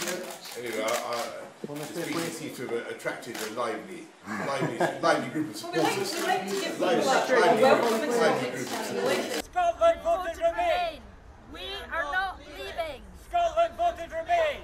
Anyway, I, I, it's to have attracted a lively, lively, lively group of supporters. Well, like, like lively, lively, lively. Scotland voted Remain. We are not leaving. Scotland voted Remain.